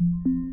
De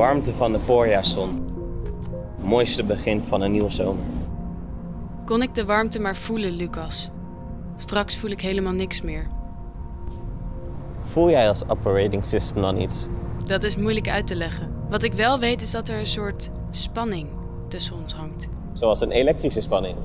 warmte van de voorjaarszon. Mooiste begin van een nieuwe zomer. Kon ik de warmte maar voelen, Lucas. Straks voel ik helemaal niks meer. Voel jij als operating system dan iets? Dat is moeilijk uit te leggen. Wat ik wel weet is dat er een soort spanning tussen ons hangt. Zoals een elektrische spanning.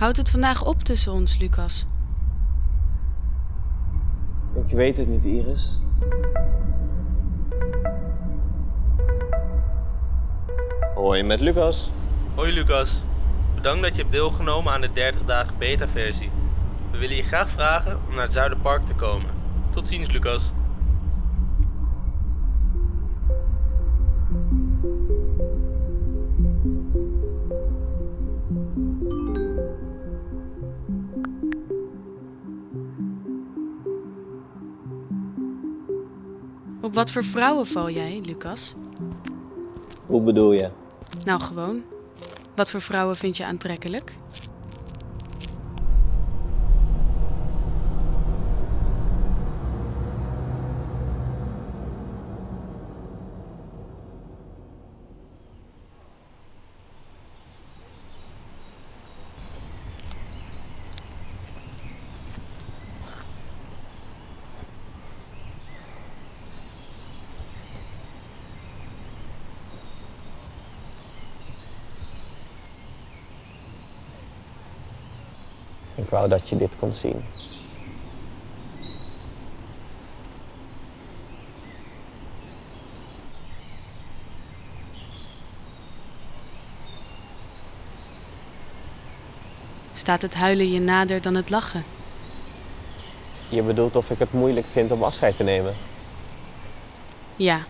Houdt het vandaag op tussen ons, Lucas? Ik weet het niet, Iris. Hoi met Lucas. Hoi Lucas, bedankt dat je hebt deelgenomen aan de 30 dagen beta-versie. We willen je graag vragen om naar het Zuiderpark te komen. Tot ziens Lucas. Op wat voor vrouwen val jij, Lucas? Hoe bedoel je? Nou, gewoon. Wat voor vrouwen vind je aantrekkelijk? Ik wou dat je dit kon zien. Staat het huilen je nader dan het lachen? Je bedoelt of ik het moeilijk vind om afscheid te nemen? Ja,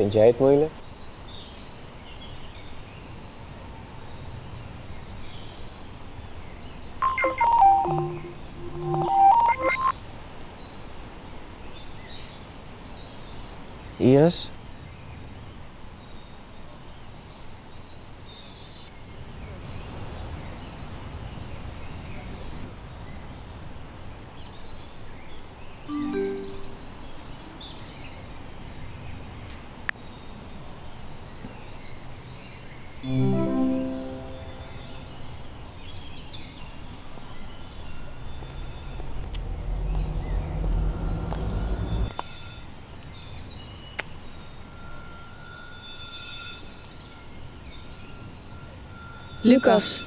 Vind jij het moeilijk? Iris? Lucas,